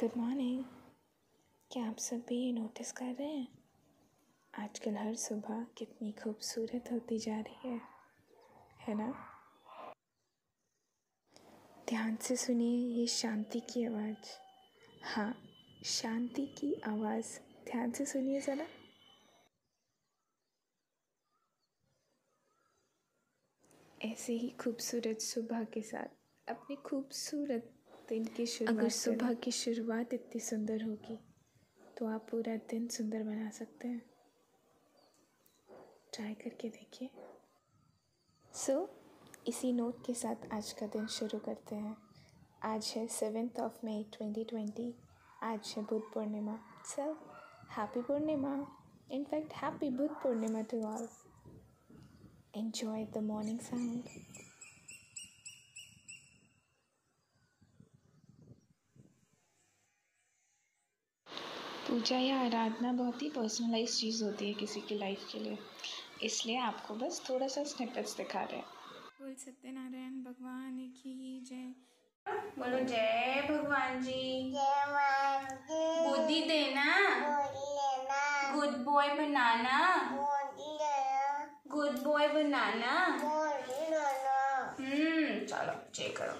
Good morning क्या आप सब भी ये नोटिस कर रहे हैं? आजकल हर सुबह कितनी खूबसूरत होती जा रही है है ना? ध्यान से सुनिए ये शांति की आवाज़। हाँ शांति की आवाज़। ध्यान से सुनिए ज़रा। ऐसे ही खूबसूरत सुबह के साथ अपनी खूबसूरत दिन की शुरुआत अगर सुबह की शुरुआत इतनी सुंदर होगी तो आप पूरा दिन सुंदर बना सकते हैं। ट्राई करके देखिए। सो so, इसी नोट के साथ आज का दिन शुरू करते हैं। आज है seventh of May twenty twenty आज है Buddha Purnima. So happy Purnima. In fact happy Buddha Purnima to all enjoy the morning sound. पूजा या आराधना बहुत ही पर्सनलाइज चीज़ होती है किसी की लाइफ के लिए। इसलिए आपको बस थोड़ा सा स्निपेट्स दिखा रहे हैं। बोल सत्यनारायण भगवान की जय। बोलो जय भगवान जी। बुद्धि देना। गुड बॉय बनाना। गुड बॉय बनाना। हम्म चलो चेक करो।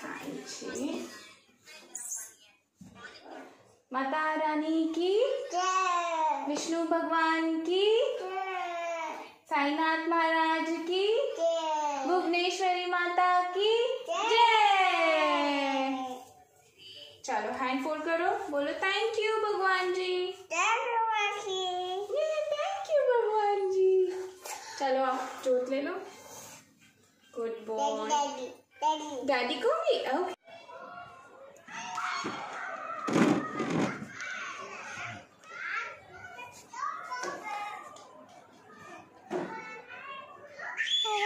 हाँ जी। माता रानी की विष्णु भगवान की साईनाथ महाराज की भुवनेश्वरी माता की जय। चलो हैंड फोल्ड करो। बोलो थैंक यू भगवान जी. थैंक यू भगवान जी। चलो आप जोत ले लो। गुड बॉय डैडी को भी? Okay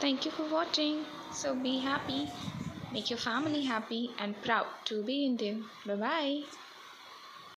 Thank you for watching. So be happy, make your family happy and proud to be Indian. Bye bye.